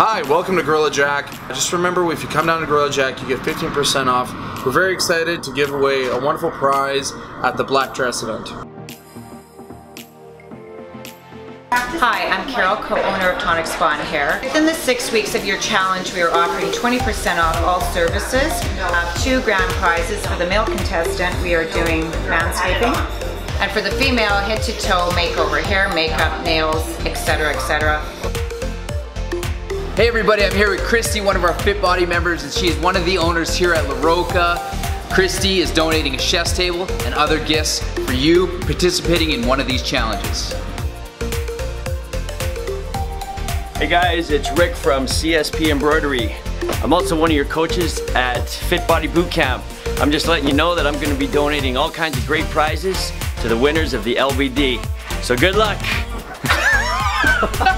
Hi, welcome to Gorilla Jack. Just remember, if you come down to Gorilla Jack, you get 15% off. We're very excited to give away a wonderful prize at the Black Dress event. Hi, I'm Carol, co-owner of Tonic Spa and Hair. Within the six weeks of your challenge, we are offering 20% off all services. Uh, two grand prizes for the male contestant. We are doing manscaping. And for the female, head to toe makeover, hair, makeup, nails, etc., etc. Hey everybody, I'm here with Christy, one of our Fit Body members, and she is one of the owners here at La Roca. Christy is donating a chef's table and other gifts for you participating in one of these challenges. Hey guys, it's Rick from CSP Embroidery. I'm also one of your coaches at Fit Body Boot Camp. I'm just letting you know that I'm going to be donating all kinds of great prizes to the winners of the LBD. So good luck!